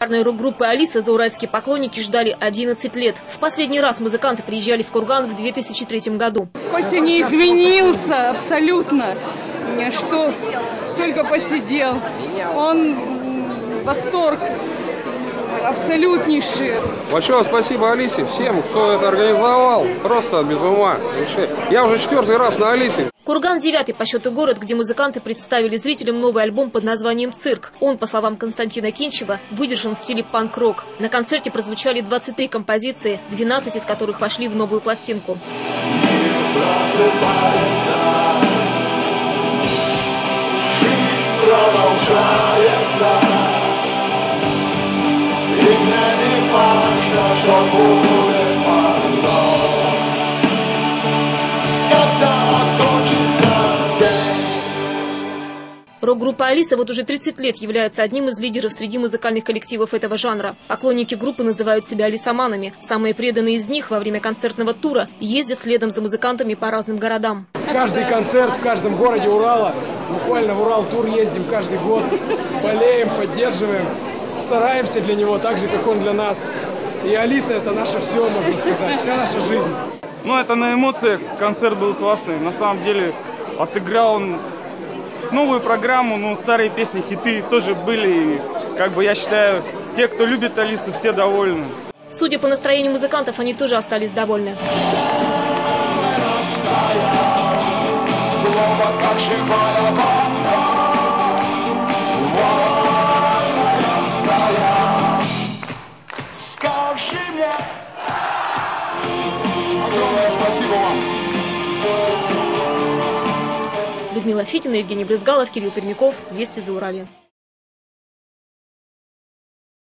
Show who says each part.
Speaker 1: Парной рок-группы «Алиса» зауральские поклонники ждали 11 лет. В последний раз музыканты приезжали в Курган в 2003 году.
Speaker 2: Костя не изменился абсолютно. Что только поседел. Он восторг абсолютнейший.
Speaker 3: Большое спасибо Алисе, всем, кто это организовал. Просто без ума. Вообще. Я уже четвертый раз на Алисе.
Speaker 1: Курган – девятый по счету город, где музыканты представили зрителям новый альбом под названием «Цирк». Он, по словам Константина Кинчева, выдержан в стиле панк-рок. На концерте прозвучали 23 композиции, 12 из которых вошли в новую пластинку.
Speaker 4: продолжается
Speaker 1: Рок-группа «Алиса» вот уже 30 лет является одним из лидеров среди музыкальных коллективов этого жанра. Поклонники группы называют себя «алисоманами». Самые преданные из них во время концертного тура ездят следом за музыкантами по разным городам.
Speaker 5: Каждый концерт в каждом городе Урала. Буквально в Урал-тур ездим каждый год. Болеем, поддерживаем. Стараемся для него так же, как он для нас. И Алиса это наше все, можно сказать. Вся наша жизнь.
Speaker 6: Ну, это на эмоциях. Концерт был классный. На самом деле, отыграл он новую программу, но старые песни, хиты тоже были. И, как бы, я считаю, те, кто любит Алису, все довольны.
Speaker 1: Судя по настроению музыкантов, они тоже остались довольны.
Speaker 4: Слово как живая спасибо вам
Speaker 1: Людмила Фитина, Евгений Брызгалов, Кирилл Пермяков. Вести за Урале.